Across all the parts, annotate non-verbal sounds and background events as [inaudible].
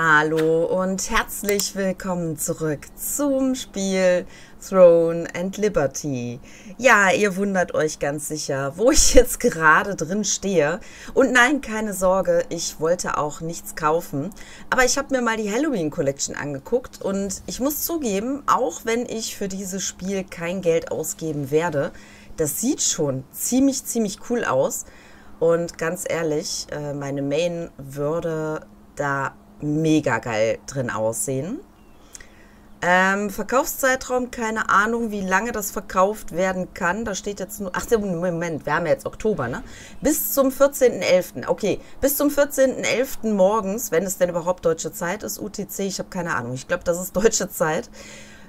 Hallo und herzlich willkommen zurück zum Spiel Throne and Liberty. Ja, ihr wundert euch ganz sicher, wo ich jetzt gerade drin stehe. Und nein, keine Sorge, ich wollte auch nichts kaufen. Aber ich habe mir mal die Halloween Collection angeguckt und ich muss zugeben, auch wenn ich für dieses Spiel kein Geld ausgeben werde, das sieht schon ziemlich, ziemlich cool aus. Und ganz ehrlich, äh, meine Main würde da mega geil drin aussehen. Ähm, Verkaufszeitraum, keine Ahnung, wie lange das verkauft werden kann. Da steht jetzt nur, ach, Moment, wir haben ja jetzt Oktober, ne? Bis zum 14.11. Okay, bis zum 14.11. morgens, wenn es denn überhaupt deutsche Zeit ist, UTC, ich habe keine Ahnung. Ich glaube, das ist deutsche Zeit.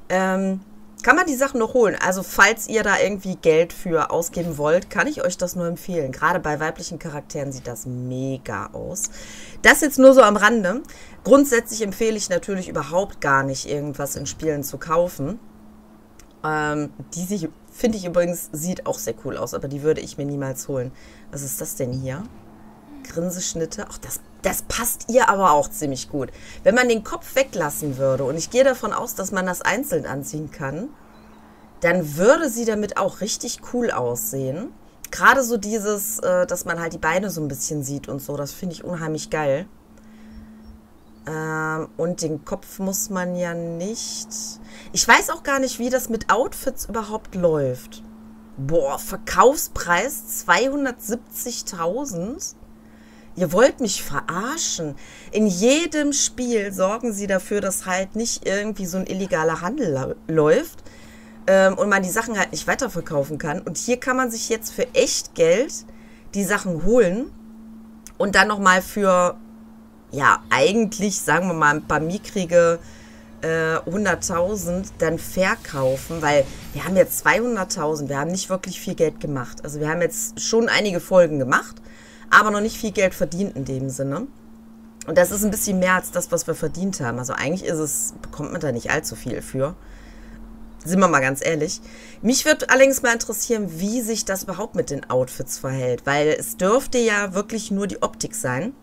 Ähm, kann man die Sachen noch holen. Also falls ihr da irgendwie Geld für ausgeben wollt, kann ich euch das nur empfehlen. Gerade bei weiblichen Charakteren sieht das mega aus. Das jetzt nur so am Rande. Grundsätzlich empfehle ich natürlich überhaupt gar nicht, irgendwas in Spielen zu kaufen. Ähm, die sich, finde ich übrigens, sieht auch sehr cool aus, aber die würde ich mir niemals holen. Was ist das denn hier? Grinseschnitte. Ach, das, das passt ihr aber auch ziemlich gut. Wenn man den Kopf weglassen würde, und ich gehe davon aus, dass man das einzeln anziehen kann, dann würde sie damit auch richtig cool aussehen. Gerade so dieses, äh, dass man halt die Beine so ein bisschen sieht und so, das finde ich unheimlich geil. Ähm, und den Kopf muss man ja nicht... Ich weiß auch gar nicht, wie das mit Outfits überhaupt läuft. Boah, Verkaufspreis 270.000? Ihr wollt mich verarschen. In jedem Spiel sorgen sie dafür, dass halt nicht irgendwie so ein illegaler Handel läuft ähm, und man die Sachen halt nicht weiterverkaufen kann. Und hier kann man sich jetzt für echt Geld die Sachen holen und dann nochmal für, ja, eigentlich, sagen wir mal, ein paar mickrige äh, 100.000 dann verkaufen, weil wir haben jetzt 200.000, wir haben nicht wirklich viel Geld gemacht. Also wir haben jetzt schon einige Folgen gemacht aber noch nicht viel Geld verdient in dem Sinne. Und das ist ein bisschen mehr als das, was wir verdient haben. Also eigentlich ist es, bekommt man da nicht allzu viel für. Sind wir mal ganz ehrlich. Mich würde allerdings mal interessieren, wie sich das überhaupt mit den Outfits verhält. Weil es dürfte ja wirklich nur die Optik sein.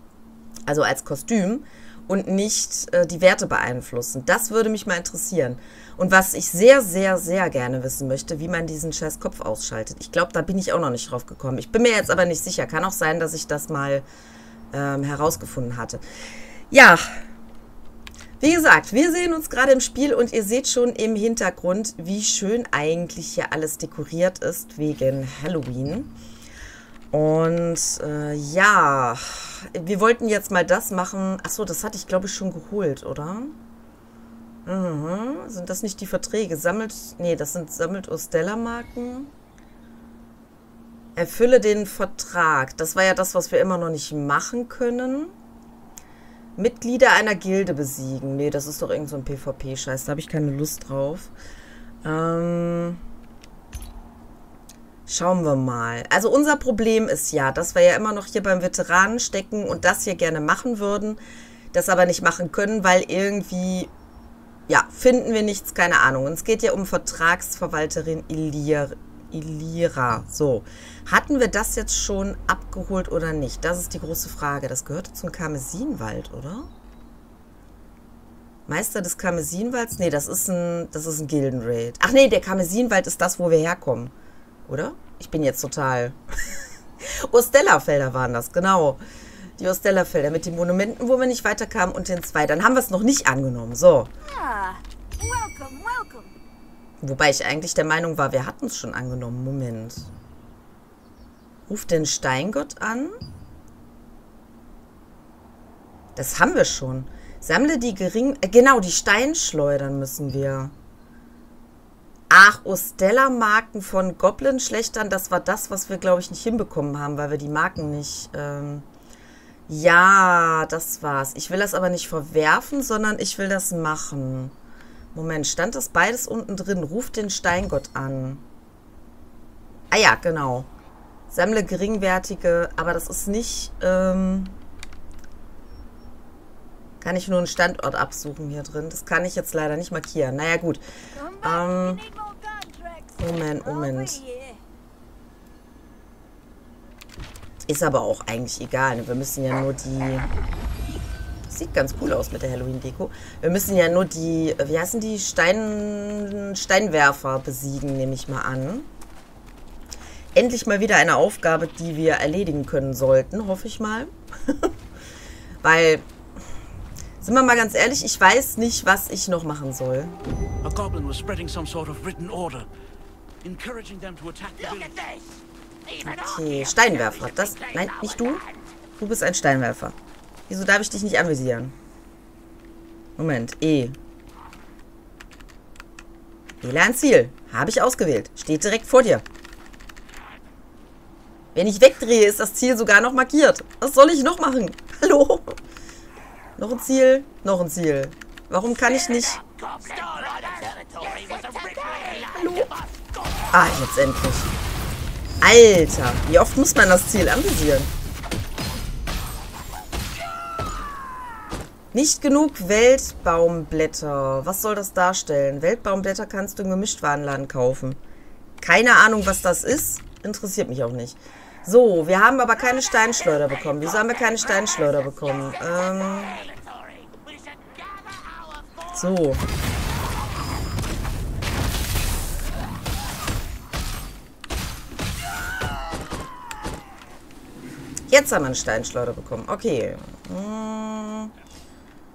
Also als Kostüm und nicht äh, die Werte beeinflussen. Das würde mich mal interessieren. Und was ich sehr, sehr, sehr gerne wissen möchte, wie man diesen scheiß Kopf ausschaltet. Ich glaube, da bin ich auch noch nicht drauf gekommen. Ich bin mir jetzt aber nicht sicher. Kann auch sein, dass ich das mal ähm, herausgefunden hatte. Ja, wie gesagt, wir sehen uns gerade im Spiel und ihr seht schon im Hintergrund, wie schön eigentlich hier alles dekoriert ist wegen Halloween. Und äh, ja, wir wollten jetzt mal das machen. Achso, das hatte ich glaube ich schon geholt, oder? Mhm. Sind das nicht die Verträge? Sammelt, nee, das sind sammelt Ostella-Marken. Erfülle den Vertrag. Das war ja das, was wir immer noch nicht machen können. Mitglieder einer Gilde besiegen. Nee, das ist doch irgend so ein PvP-Scheiß. Da habe ich keine Lust drauf. Ähm... Schauen wir mal. Also unser Problem ist ja, dass wir ja immer noch hier beim Veteranen stecken und das hier gerne machen würden, das aber nicht machen können, weil irgendwie, ja, finden wir nichts, keine Ahnung. Es geht ja um Vertragsverwalterin Ilir, Ilira. So, hatten wir das jetzt schon abgeholt oder nicht? Das ist die große Frage. Das gehörte zum Karmesinwald, oder? Meister des Karmesinwalds? Nee, das ist ein, das ist ein Gildenraid. Ach nee, der Karmesinwald ist das, wo wir herkommen. Oder? Ich bin jetzt total... [laughs] Ostella-Felder waren das, genau. Die Ostella-Felder mit den Monumenten, wo wir nicht weiterkamen und den zwei. Dann haben wir es noch nicht angenommen. So. Ah, welcome, welcome. Wobei ich eigentlich der Meinung war, wir hatten es schon angenommen. Moment. Ruf den Steingott an. Das haben wir schon. Sammle die geringen... Äh, genau, die Steinschleudern müssen wir. Ach, Ostella-Marken von Goblin-Schlechtern, das war das, was wir, glaube ich, nicht hinbekommen haben, weil wir die Marken nicht... Ähm ja, das war's. Ich will das aber nicht verwerfen, sondern ich will das machen. Moment, stand das beides unten drin? Ruf den Steingott an. Ah ja, genau. Sammle geringwertige, aber das ist nicht... Ähm kann ich nur einen Standort absuchen hier drin. Das kann ich jetzt leider nicht markieren. Naja, gut. Ähm, Moment, Moment. Ist aber auch eigentlich egal. Ne? Wir müssen ja nur die... Sieht ganz cool aus mit der Halloween-Deko. Wir müssen ja nur die, wie heißen die, Stein, Steinwerfer besiegen, nehme ich mal an. Endlich mal wieder eine Aufgabe, die wir erledigen können sollten, hoffe ich mal. [laughs] Weil, sind wir mal ganz ehrlich, ich weiß nicht, was ich noch machen soll. A goblin was spreading some sort of written order, encouraging them to attack the village. Okay, Steinwerfer. Das, nein, nicht du. Du bist ein Steinwerfer. Wieso darf ich dich nicht anvisieren? Moment, E. Wähle ein Ziel. Habe ich ausgewählt. Steht direkt vor dir. Wenn ich wegdrehe, ist das Ziel sogar noch markiert. Was soll ich noch machen? [laughs] Hallo? Noch ein Ziel? Noch ein Ziel. Warum kann ich nicht... Hallo? Ah, jetzt endlich. Alter, wie oft muss man das Ziel anvisieren? Nicht genug Weltbaumblätter. Was soll das darstellen? Weltbaumblätter kannst du im Gemischtwarenladen kaufen. Keine Ahnung, was das ist. Interessiert mich auch nicht. So, wir haben aber keine Steinschleuder bekommen. Wieso haben wir keine Steinschleuder bekommen? Ähm... So. Jetzt haben wir eine Steinschleuder bekommen. Okay. Hm.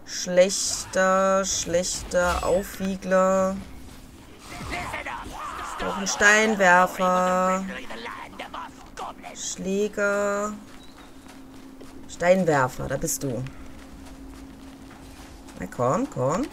Schlechter, schlechter Aufwiegler. Auch ein Steinwerfer. Schläger. Steinwerfer, da bist du. Na komm, komm.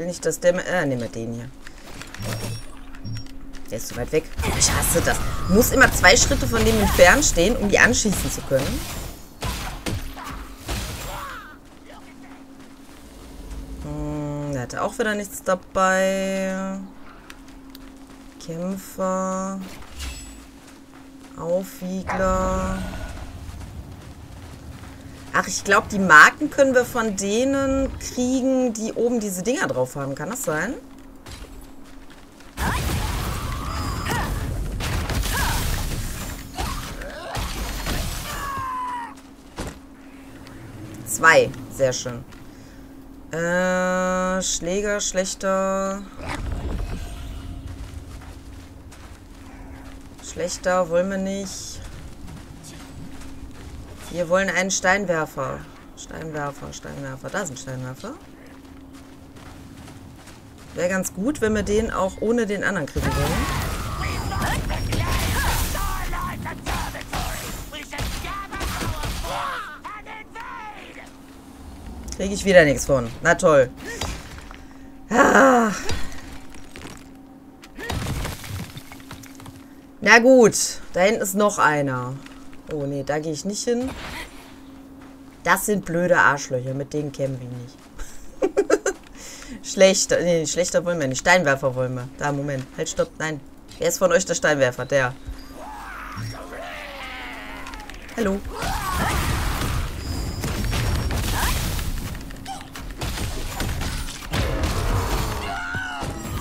Will nicht, dass der... Äh, nehmen wir den hier. Der ist zu weit weg. Ich hasse das. Muss immer zwei Schritte von dem entfernt stehen, um die anschießen zu können. Hm, der hatte auch wieder nichts dabei. Kämpfer. Aufwiegler. Ach, ich glaube, die Marken können wir von denen kriegen, die oben diese Dinger drauf haben. Kann das sein? Zwei. Sehr schön. Äh, Schläger, schlechter. Schlechter wollen wir nicht. Wir wollen einen Steinwerfer. Steinwerfer, Steinwerfer. Da ist ein Steinwerfer. Wäre ganz gut, wenn wir den auch ohne den anderen kriegen würden. Kriege ich wieder nichts von. Na toll. Ah. Na gut, da hinten ist noch einer. Oh nee, da gehe ich nicht hin. Das sind blöde Arschlöcher, mit denen kämen wir nicht. [laughs] schlechter, nee, schlechter wollen wir nicht. Steinwerfer wollen wir. Da, Moment. Halt, stopp, nein. Wer ist von euch der Steinwerfer? Der. Hallo.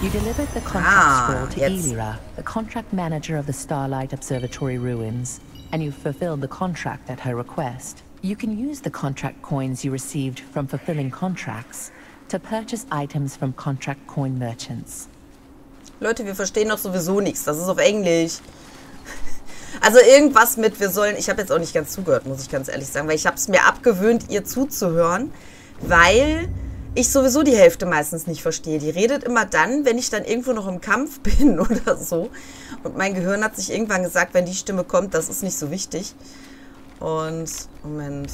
You delivered the contract ah, scroll to. Elira, the contract manager of the Starlight Observatory ruins and you've fulfilled the contract at her request. You can use the contract coins you received from fulfilling contracts to purchase items from contract coin merchants. Leute, wir verstehen doch sowieso nichts. Das ist auf Englisch. [laughs] Also irgendwas mit, wir sollen, ich habe jetzt auch nicht ganz zugehört, muss ich ganz ehrlich sagen, weil ich habe es mir abgewöhnt, ihr zuzuhören, weil ich sowieso die Hälfte meistens nicht verstehe. Die redet immer dann, wenn ich dann irgendwo noch im Kampf [laughs] bin oder so. Und mein Gehirn hat sich irgendwann gesagt, wenn die Stimme kommt, das ist nicht so wichtig. Und, Moment.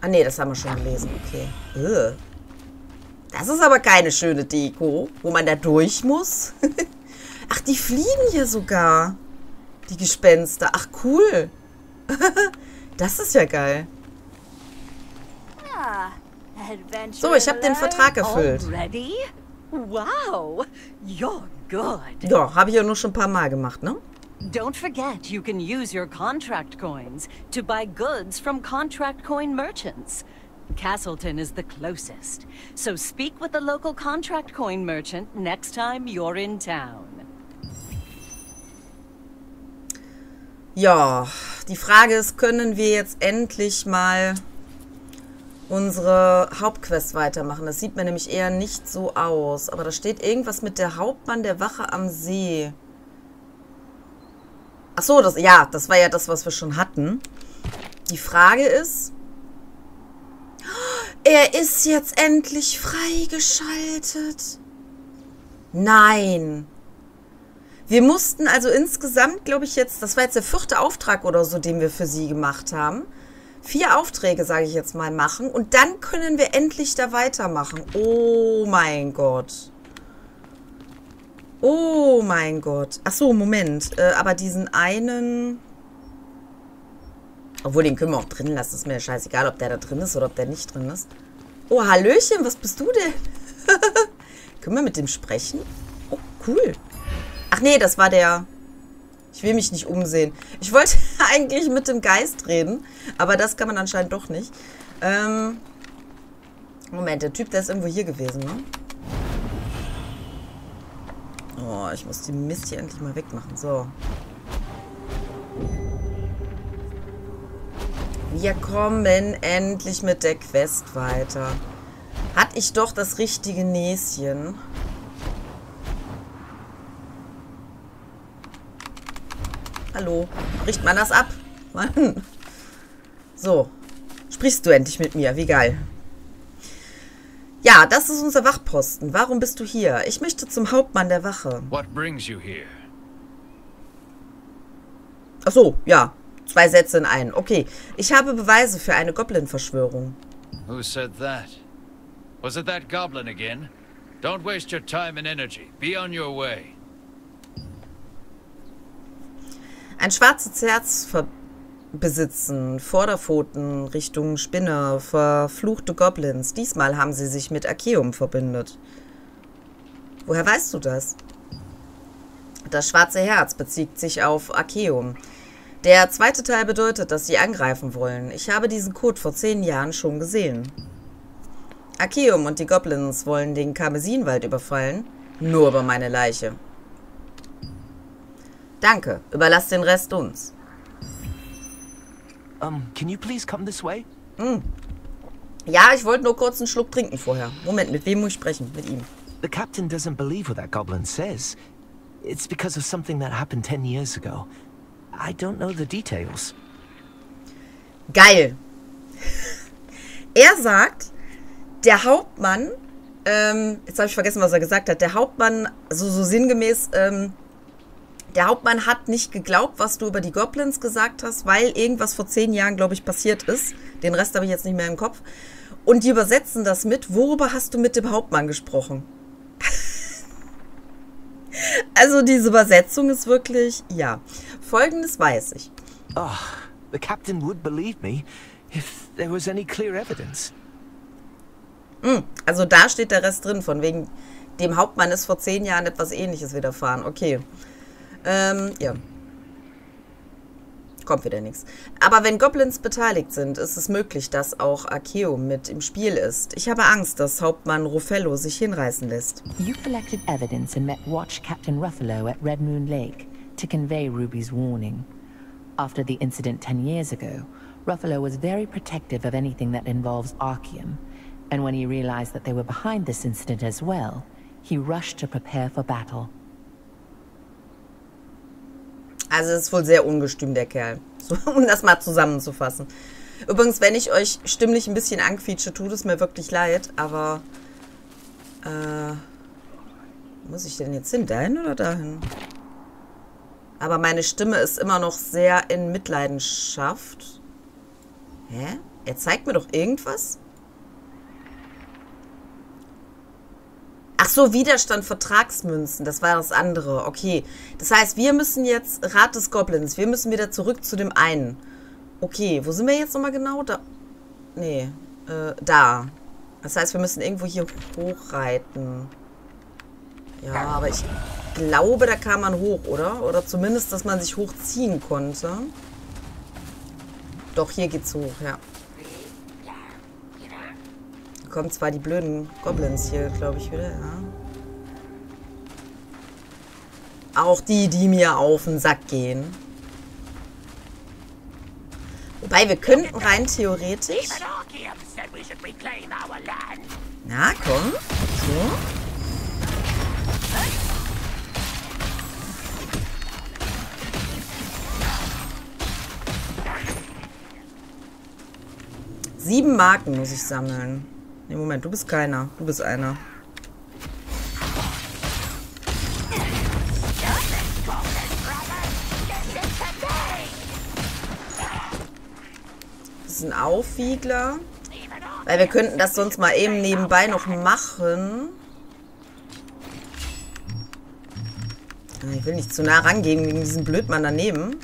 Ah nee, das haben wir schon gelesen. Okay. Ugh. Das ist aber keine schöne Deko, wo man da durch muss. [laughs] Ach, die fliegen hier sogar. Die Gespenster. Ach, cool. [laughs] das ist ja geil. Ah. So, ich habe den Vertrag erfüllt. Wow, you're good. Ja, habe ich ja nur schon ein paar Mal gemacht, ne? Don't forget you can use your contract coins to buy goods from contract coin merchants. Castleton is the closest, so speak with the local contract coin merchant next time you're in town. Ja, die Frage ist, können wir jetzt endlich mal unsere Hauptquest weitermachen? Das sieht mir nämlich eher nicht so aus. Aber da steht irgendwas mit der Hauptmann der Wache am See. Ach so, das, ja, das war ja das, was wir schon hatten. Die Frage ist, er ist jetzt endlich freigeschaltet. Nein. Wir mussten also insgesamt, glaube ich jetzt, das war jetzt der vierte Auftrag oder so, den wir für sie gemacht haben. Vier Aufträge, sage ich jetzt mal, machen. Und dann können wir endlich da weitermachen. Oh mein Gott. Oh mein Gott. Ach so, Moment. Äh, aber diesen einen... Obwohl, den können wir auch drin lassen. Ist mir scheißegal, ob der da drin ist oder ob der nicht drin ist. Oh, Hallöchen, was bist du denn? [laughs] können wir mit dem sprechen? Oh, cool. Ach nee, das war der... Ich will mich nicht umsehen. Ich wollte [laughs] eigentlich mit dem Geist reden, aber das kann man anscheinend doch nicht. Ähm... Moment, der Typ, der ist irgendwo hier gewesen, ne? Oh, ich muss die Mist hier endlich mal wegmachen. So. Wir kommen endlich mit der Quest weiter. Hatte ich doch das richtige Näschen. Hallo. Bricht man das ab? Mann. [laughs] So. Sprichst du endlich mit mir? Wie geil. Ja, das ist unser Wachposten. Warum bist du hier? Ich möchte zum Hauptmann der Wache. What brings you here? Ach so, ja. Zwei Sätze in einen. Okay. Ich habe Beweise für eine Goblin-Verschwörung. Who said that? Was it that goblin again? Don't waste your time and energy. Be on your way. Ein schwarzes Herz besitzen, Vorderpfoten Richtung Spinne, verfluchte Goblins. Diesmal haben sie sich mit Arceum verbündet. Woher weißt du das? Das schwarze Herz bezieht sich auf Arceum. Der zweite Teil bedeutet, dass sie angreifen wollen. Ich habe diesen Code vor zehn Jahren schon gesehen. Arceum und die Goblins wollen den Karmesinwald überfallen. Nur über meine Leiche. Danke. Überlass den Rest uns. Um, can you please come this way? Mm. Ja, ich wollte nur kurz einen Schluck trinken vorher. Moment, mit wem muss ich sprechen? Mit ihm. The captain doesn't believe what that goblin says. It's because of something that happened ten years ago. I don't know the details. Geil. [laughs] er sagt, der Hauptmann, ähm, jetzt habe ich vergessen, was er gesagt hat, der Hauptmann, so, so sinngemäß, ähm, der Hauptmann hat nicht geglaubt, was du über die Goblins gesagt hast, weil irgendwas vor zehn Jahren, glaube ich, passiert ist. Den Rest habe ich jetzt nicht mehr im Kopf. Und die übersetzen das mit, worüber hast du mit dem Hauptmann gesprochen? [laughs] also diese Übersetzung ist wirklich, ja. Folgendes weiß ich. Oh, the captain would believe me if there was any clear evidence. Mm, also da steht der Rest drin, von wegen dem Hauptmann ist vor zehn Jahren etwas ähnliches widerfahren. Okay. Ähm, ja. Kommt wieder nichts. Aber wenn Goblins beteiligt sind, ist es möglich, dass auch Arceum mit im Spiel ist. Ich habe Angst, dass Hauptmann Ruffello sich hinreißen lässt. You collected evidence and met Watch Captain Ruffalo at Red Moon Lake to convey Ruby's warning. After the incident ten years ago, Ruffalo was very protective of anything that involves Arceum, and when he realized that they were behind this incident as well, he rushed to prepare for battle. Also ist wohl sehr ungestüm, der Kerl. So, [laughs] um das mal zusammenzufassen. Übrigens, wenn ich euch stimmlich ein bisschen anquietsche, tut es mir wirklich leid, aber... Äh, muss ich denn jetzt hin? Dahin oder dahin? Aber meine Stimme ist immer noch sehr in Mitleidenschaft. Hä? Er zeigt mir doch irgendwas? Ach so, Widerstand Vertragsmünzen. Das war das andere. Okay. Das heißt, wir müssen jetzt, Rat des Goblins, wir müssen wieder zurück zu dem einen. Okay, wo sind wir jetzt nochmal genau? Da. Nee, äh, da. Das heißt, wir müssen irgendwo hier hochreiten. Ja, aber ich glaube, da kam man hoch, oder? Oder zumindest, dass man sich hochziehen konnte. Doch, hier geht's hoch, ja. Kommen zwar die blöden Goblins hier, glaube ich, wieder, ja. Auch die, die mir auf den Sack gehen. Wobei, wir könnten rein theoretisch... Na, komm. So. Sieben Marken muss ich sammeln. Ne, Moment, du bist keiner. Du bist einer. Das ist ein Aufwiegler. Weil wir könnten das sonst mal eben nebenbei noch machen. Ich will nicht zu nah rangehen wegen diesem Blödmann daneben.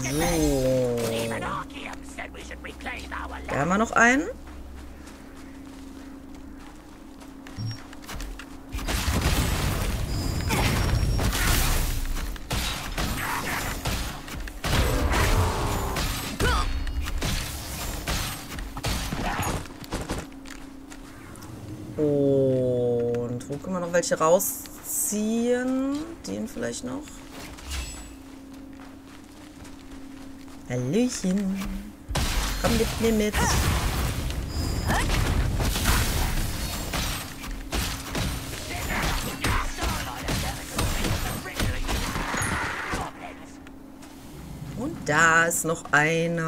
So. Da haben wir noch einen. Und wo können wir noch welche rausziehen? Den vielleicht noch. Hallöchen. Komm mit mir mit. Und da ist noch einer.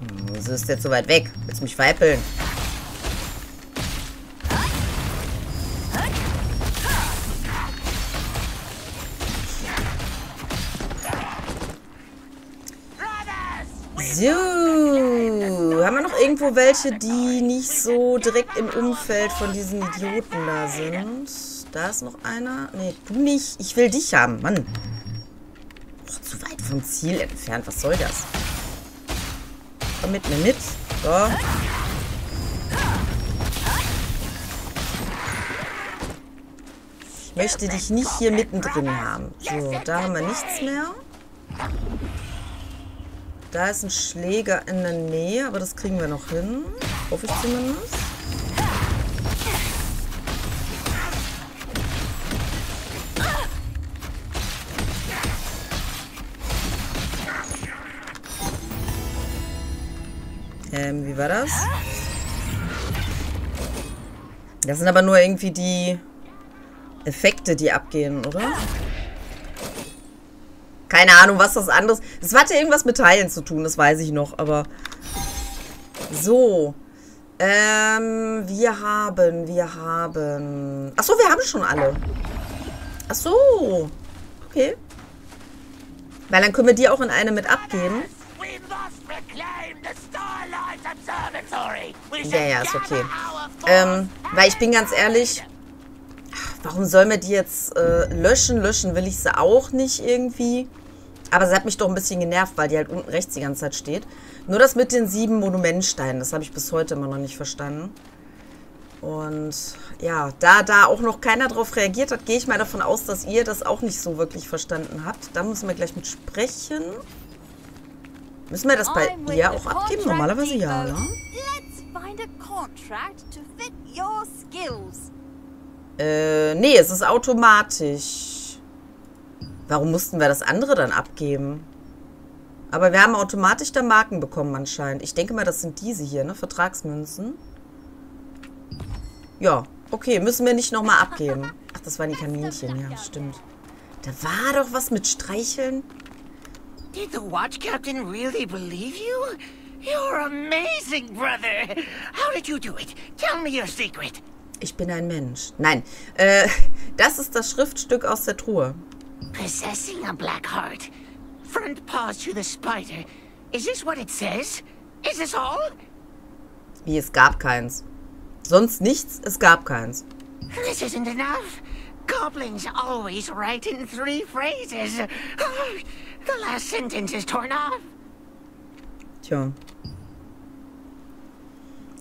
Hm, Wieso ist der so weit weg? Willst du mich veräppeln? So, haben wir noch irgendwo welche, die nicht so direkt im Umfeld von diesen Idioten da sind? Da ist noch einer. Nee, du nicht. Ich will dich haben, Mann. Och, zu weit vom Ziel entfernt. Was soll das? Komm mit mir mit. So. Ich möchte dich nicht hier mittendrin haben. So, da haben wir nichts mehr. Da ist ein Schläger in der Nähe, aber das kriegen wir noch hin. Hoffe ich zumindest. Ähm, wie war das? Das sind aber nur irgendwie die Effekte, die abgehen, oder? Keine Ahnung, was das anderes... Das hatte irgendwas mit Teilen zu tun, das weiß ich noch, aber... So. Ähm, wir haben, wir haben... Achso, wir haben schon alle. Achso. Okay. Weil dann können wir die auch in eine mit abgeben. Ja, ja, ist okay. Ähm, weil ich bin ganz ehrlich, warum soll man die jetzt äh, löschen? Löschen will ich sie auch nicht irgendwie. Aber sie hat mich doch ein bisschen genervt, weil die halt unten rechts die ganze Zeit steht. Nur das mit den sieben Monumentsteinen, das habe ich bis heute immer noch nicht verstanden. Und ja, da da auch noch keiner drauf reagiert hat, gehe ich mal davon aus, dass ihr das auch nicht so wirklich verstanden habt. Da müssen wir gleich mit sprechen. Müssen wir das bei ihr auch abgeben? Normalerweise ja, ne? Äh, nee, es ist automatisch. Warum mussten wir das andere dann abgeben? Aber wir haben automatisch da Marken bekommen anscheinend. Ich denke mal, das sind diese hier, ne? Vertragsmünzen. Ja, okay, müssen wir nicht nochmal abgeben. Ach, das waren die Kaninchen, ja, stimmt. Da war doch was mit Streicheln. Did the watch captain really believe you? You're amazing, brother. How did you do it? Tell me your secret. Ich bin ein Mensch. Nein, äh, [laughs] das ist das Schriftstück aus der Truhe. Possessing a black heart. Front paws to the spider. Is this what it says? Is this all? Wie, es gab keins. Sonst nichts, es gab keins. This isn't enough. Goblins always write in three phrases. [sighs] The last sentence is torn off. Tja.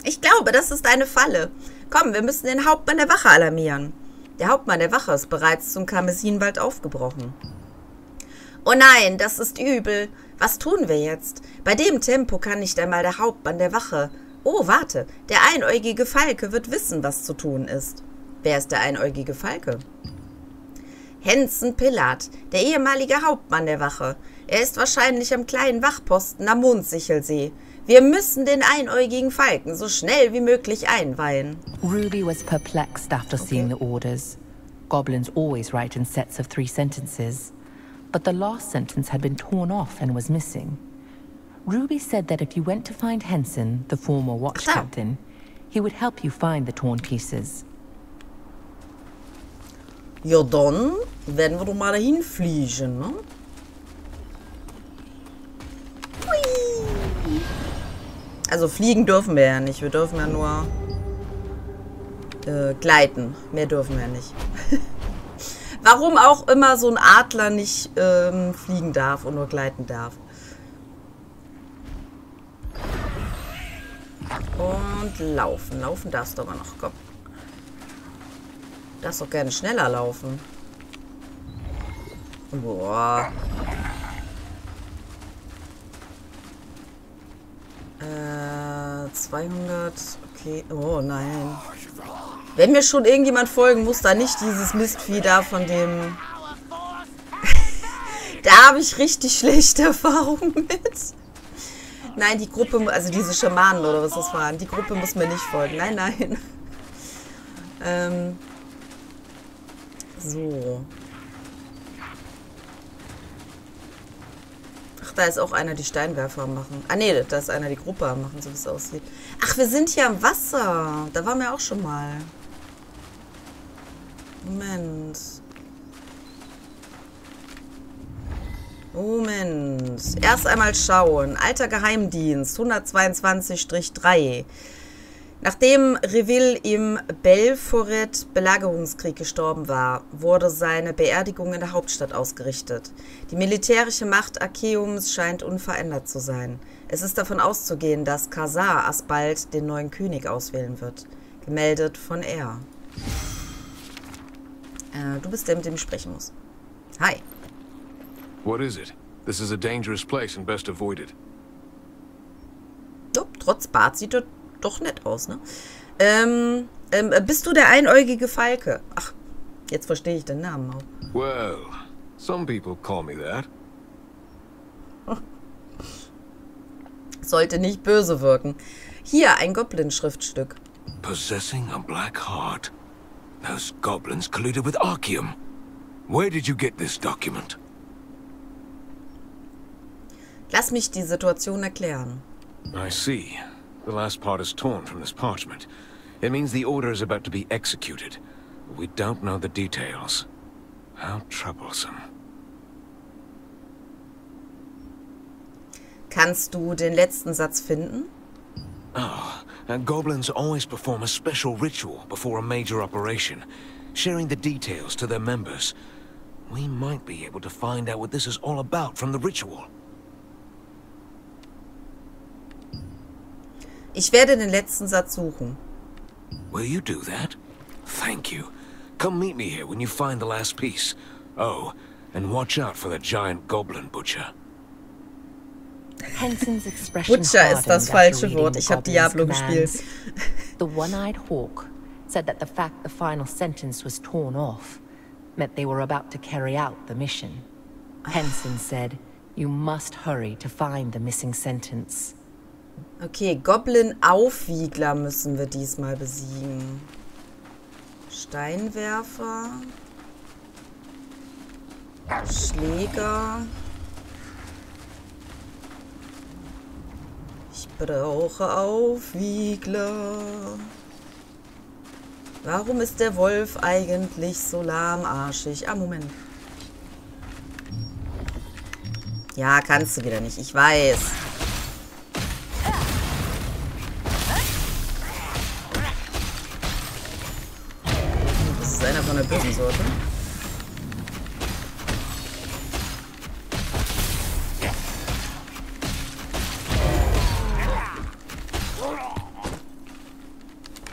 Ich glaube, das ist eine Falle. Komm, wir müssen den Hauptmann der Wache alarmieren. Der Hauptmann der Wache ist bereits zum Karmesinwald aufgebrochen. Oh nein, das ist übel. Was tun wir jetzt? Bei dem Tempo kann nicht einmal der Hauptmann der Wache. Oh, warte, der einäugige Falke wird wissen, was zu tun ist. Wer ist der einäugige Falke? Henson Pillard, der ehemalige Hauptmann der Wache. Er ist wahrscheinlich am kleinen Wachposten am Mondsichelsee. Wir müssen den einäugigen Falken so schnell wie möglich einweihen. Ruby was perplexed after seeing the orders. Goblins always write in sets of three sentences. But the last sentence had been torn off and was missing. Ruby said that if you went to find Henson, the former watch Ach captain, he would help you find the torn pieces. Ja, dann werden wir doch mal dahin fliegen, ne? Also fliegen dürfen wir ja nicht. Wir dürfen ja nur äh, gleiten. Mehr dürfen wir nicht. [laughs] Warum auch immer so ein Adler nicht ähm, fliegen darf und nur gleiten darf. Und laufen. Laufen darfst du aber noch. Komm. Darfst doch gerne schneller laufen. Boah. Äh, 200. Okay. Oh nein. Wenn mir schon irgendjemand folgen muss, dann nicht dieses Mistvieh da von dem... [laughs] da habe ich richtig schlechte Erfahrungen mit. Nein, die Gruppe, also diese Schamanen oder was das waren, die Gruppe muss mir nicht folgen. Nein, nein. [laughs] ähm... So. Ach, da ist auch einer, die Steinwerfer machen. Ah, nee, da ist einer, die Gruppe machen, so wie es aussieht. Ach, wir sind hier am Wasser. Da waren wir auch schon mal. Moment. Moment. Erst einmal schauen. Alter Geheimdienst, 122-3. Nachdem Reville im Belforet Belagerungskrieg gestorben war, wurde seine Beerdigung in der Hauptstadt ausgerichtet. Die militärische Macht Archeums scheint unverändert zu sein. Es ist davon auszugehen, dass Khazar alsbald den neuen König auswählen wird. Gemeldet von er. Äh, du bist der, mit dem ich sprechen muss. Hi. What is it? This is a dangerous place and best avoided. Oh, trotz Bart sieht er doch nett aus, ne? Ähm, ähm, bist du der einäugige Falke? Ach, jetzt verstehe ich den Namen auch. Well, some people call me that. [laughs] Sollte nicht böse wirken. Hier, ein Goblin-Schriftstück. Possessing a black heart. Those goblins colluded with Archeum. Where did you get this document? Lass mich die Situation erklären. I see. The last part is torn from this parchment. It means the order is about to be executed. We don't know the details. How troublesome. Kannst du den letzten Satz finden? Ah, and goblins always perform a special ritual before a major operation, sharing the details to their members. We might be able to find out what this is all about from the ritual. Ich werde den letzten Satz suchen. Will you do that? Thank you. Come meet me here when you find the last piece. Oh, and watch out for the giant goblin butcher. Butcher ist das falsche Wort. the Ich habe Diablo gespielt. The one-eyed hawk said that the fact the final sentence was torn off meant they were about to carry out the mission. Henson said, you must hurry to find the missing sentence. Okay, Goblin-Aufwiegler müssen wir diesmal besiegen. Steinwerfer. Schläger. Ich brauche Aufwiegler. Warum ist der Wolf eigentlich so lahmarschig? Ah, Moment. Ja, kannst du wieder nicht. Ich weiß. Ist einer von der.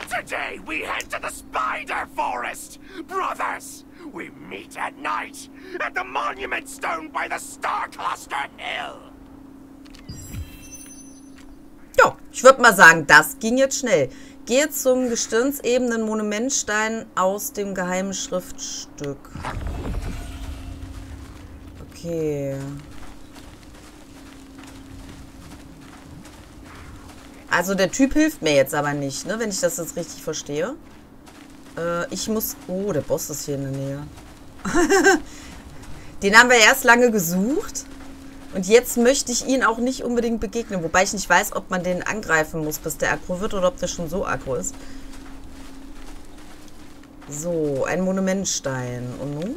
Today we head to the Spider Forest! Brothers! We meet at night at the Monument Stone by the Star Cluster Hill! Ja, ich würde mal sagen, das ging jetzt schnell. Gehe zum gestirnsebenen Monumentstein aus dem geheimen Schriftstück. Okay. Also der Typ hilft mir jetzt aber nicht, ne? Wenn ich das jetzt richtig verstehe. Äh, ich muss... Oh, der Boss ist hier in der Nähe. [laughs] Den haben wir erst lange gesucht. Und jetzt möchte ich ihn auch nicht unbedingt begegnen. Wobei ich nicht weiß, ob man den angreifen muss, bis der aggro wird oder ob der schon so aggro ist. So, ein Monumentstein. Und nun?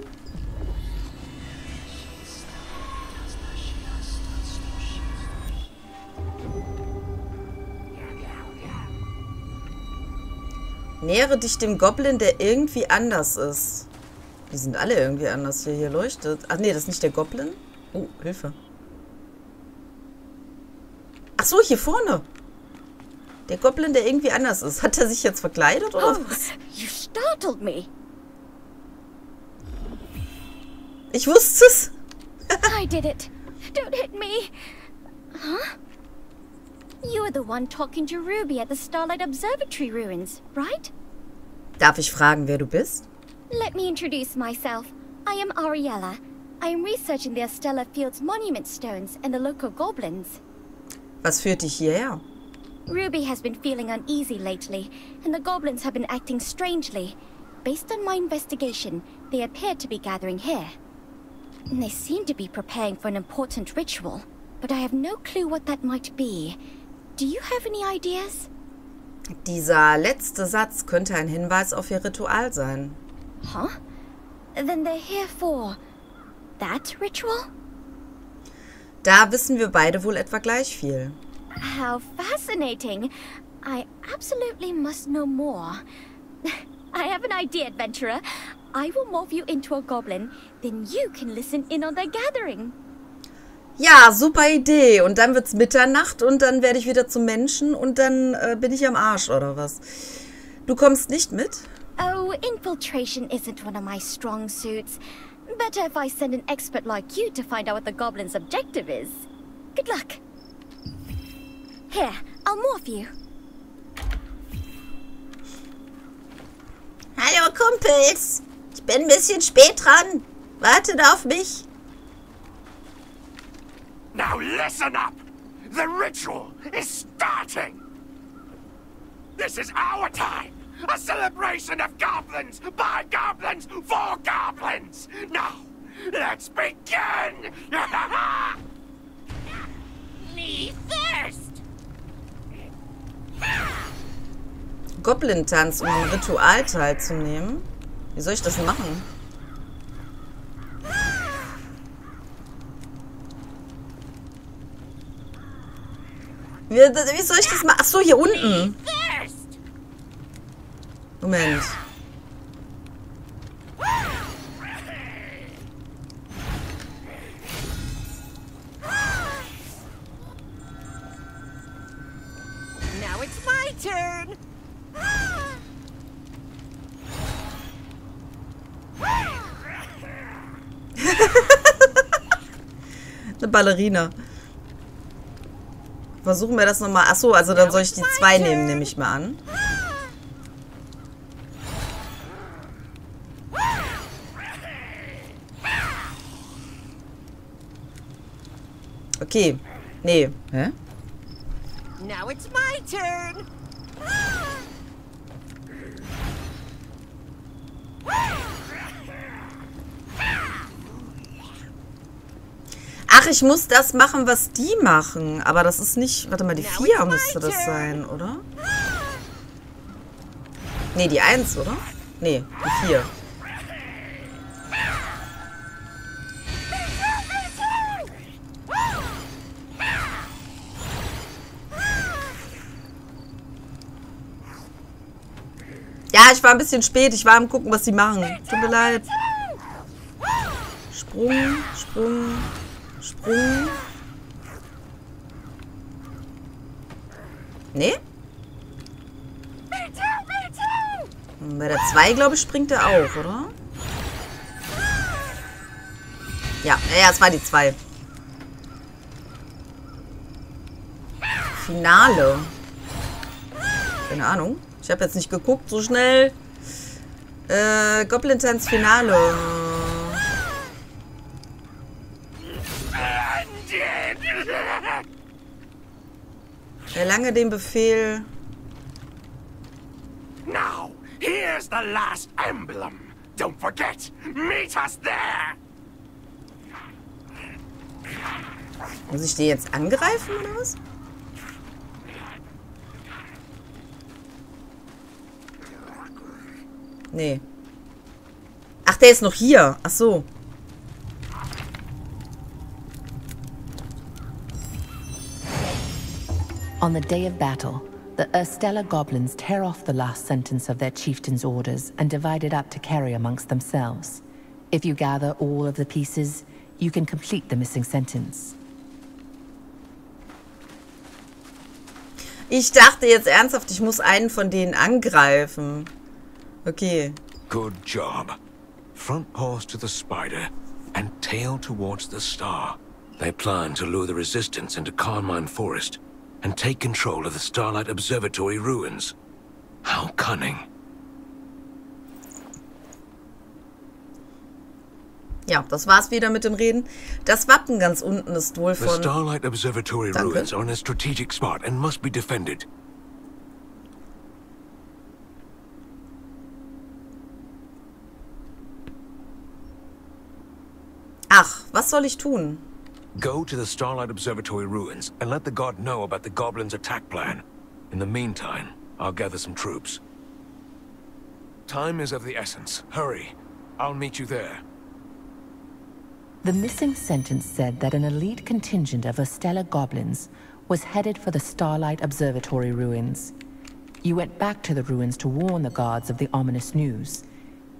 Nähere dich dem Goblin, der irgendwie anders ist. Die sind alle irgendwie anders hier. Hier leuchtet. Ach nee, das ist nicht der Goblin. Oh, Hilfe. Ach so, hier vorne. Der Goblin, der irgendwie anders ist. Hat er sich jetzt verkleidet oder Oh, was? you startled me. Ich wusste es. I did it. Don't hit me. Huh? You were the one talking to Ruby at the Starlight Observatory ruins, right? Darf ich fragen, wer du bist? Let me introduce myself. I am Ariella. I am researching the Estella Fields monument stones and the local goblins. Was führt dich hierher? Ruby has been feeling uneasy lately, and the goblins have been acting strangely. Based on my investigation, they appear to be gathering here. And they seem to be preparing for an important ritual, but I have no clue what that might be. Do you have any ideas? Dieser letzte Satz könnte ein Hinweis auf ihr Ritual sein. Huh? Then they're here for that ritual? Da wissen wir beide wohl etwa gleich viel. How fascinating. I absolutely must know more. [laughs] I have an idea, adventurer. I will morph you into a goblin, then you can listen in on their gathering. Ja, super Idee. Und dann wird's Mitternacht und dann werde ich wieder zum Menschen und dann äh, bin ich am Arsch oder was? Du kommst nicht mit? Oh, infiltration isn't one of my strong suits. Better if I send an expert like you to find out what the goblin's objective is. Good luck. Here, I'll morph you. Hallo Kumpels. Ich bin ein bisschen spät dran. Wartet auf mich. Now listen up! The ritual is starting! This is our time! A celebration of goblins, by goblins, for goblins! Now, let's begin! [laughs] Me first! Goblin-Tanz, um am Ritual teilzunehmen. Wie soll ich das machen? Wie, wie soll ich das machen? Achso, hier unten. Moment. Now it's my turn. [laughs] Eine Ballerina. Versuchen wir das nochmal. Achso, also dann soll ich die zwei nehmen, nehme ich mal an. Okay. Nee. Hä? Now it's my turn. Ach, ich muss das machen, was die machen. Aber das ist nicht... Warte mal, die 4 müsste das sein, oder? Nee, die 1, oder? Nee, die 4. ich war ein bisschen spät. Ich war am gucken, was sie machen. Tut mir leid. Sprung, Sprung, Sprung. Nee? Bei der 2, glaube ich, springt er auch, oder? Ja, ja, es war die 2. Finale. Keine Ahnung. Ich habe jetzt nicht geguckt, so schnell. Äh, Goblin Tanz Finale. [laughs] Erlange den Befehl. Now, here's the last emblem. Don't forget, meet us there. Muss ich die jetzt angreifen oder was? Nee. Ach, der ist noch hier. Ach so. On the day of battle, the Urstella goblins tear off the last sentence of their chieftain's orders and divide it up to carry amongst themselves. If you gather all of the pieces, you can complete the missing sentence. Ich dachte jetzt ernsthaft, ich muss einen von denen angreifen. Okay. Good job. Front paws to the spider, and tail towards the star. They plan to lure the resistance into Carmine Forest and take control of the Starlight Observatory ruins. How cunning. Ja, das war's wieder mit dem Reden. Das Wappen ganz unten ist wohl von... The. Starlight Observatory Danke. ruins are in a strategic spot and must be defended. Was soll ich tun? Go to the Starlight Observatory ruins and let the god know about the goblins' attack plan. In the meantime, I'll gather some troops. Time is of the essence. Hurry. I'll meet you there. The missing sentence said that an elite contingent of Estella goblins was headed for the Starlight Observatory ruins. You went back to the ruins to warn the guards of the ominous news.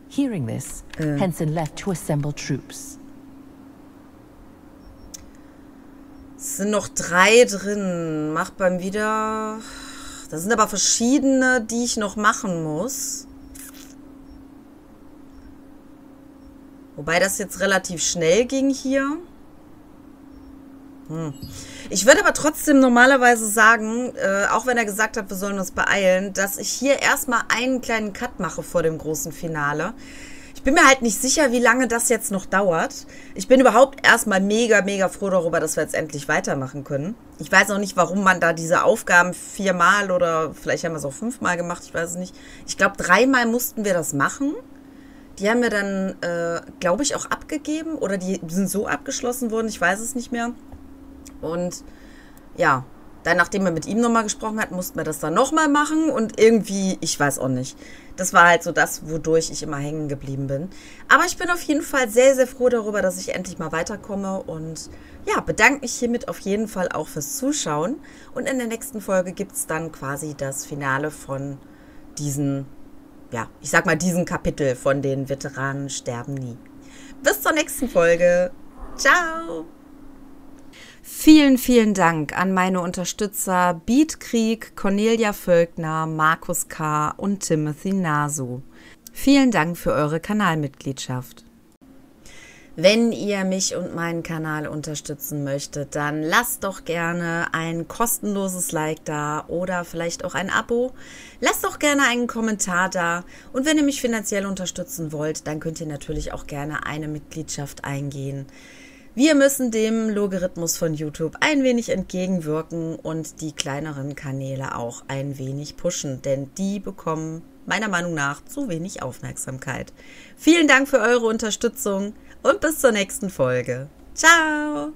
Hearing this, uh. Henson left to assemble troops. Es sind noch drei drin. Mach beim wieder... Das sind aber verschiedene, die ich noch machen muss. Wobei das jetzt relativ schnell ging hier. Hm. Ich würde aber trotzdem normalerweise sagen, äh, auch wenn er gesagt hat, wir sollen uns beeilen, dass ich hier erstmal einen kleinen Cut mache vor dem großen Finale. Ich bin mir halt nicht sicher, wie lange das jetzt noch dauert. Ich bin überhaupt erstmal mega, mega froh darüber, dass wir jetzt endlich weitermachen können. Ich weiß auch nicht, warum man da diese Aufgaben viermal oder vielleicht haben wir es auch fünfmal gemacht, ich weiß es nicht. Ich glaube, dreimal mussten wir das machen. Die haben wir dann, äh, glaube ich, auch abgegeben oder die sind so abgeschlossen worden, ich weiß es nicht mehr. Und ja, dann, nachdem wir mit ihm nochmal gesprochen hatten, mussten wir das dann nochmal machen und irgendwie, ich weiß auch nicht. Das war halt so das, wodurch ich immer hängen geblieben bin. Aber ich bin auf jeden Fall sehr, sehr froh darüber, dass ich endlich mal weiterkomme und ja, bedanke mich hiermit auf jeden Fall auch fürs Zuschauen. Und in der nächsten Folge gibt es dann quasi das Finale von diesen, ja, ich sag mal diesen Kapitel von den Veteranen sterben nie. Bis zur nächsten Folge. Ciao! Vielen, vielen Dank an meine Unterstützer Beatkrieg, Cornelia Völkner, Markus K. und Timothy Nasu. Vielen Dank für eure Kanalmitgliedschaft. Wenn ihr mich und meinen Kanal unterstützen möchtet, dann lasst doch gerne ein kostenloses Like da oder vielleicht auch ein Abo. Lasst doch gerne einen Kommentar da. Und wenn ihr mich finanziell unterstützen wollt, dann könnt ihr natürlich auch gerne eine Mitgliedschaft eingehen. Wir müssen dem Logarithmus von YouTube ein wenig entgegenwirken und die kleineren Kanäle auch ein wenig pushen, denn die bekommen meiner Meinung nach zu wenig Aufmerksamkeit. Vielen Dank für eure Unterstützung und bis zur nächsten Folge. Ciao!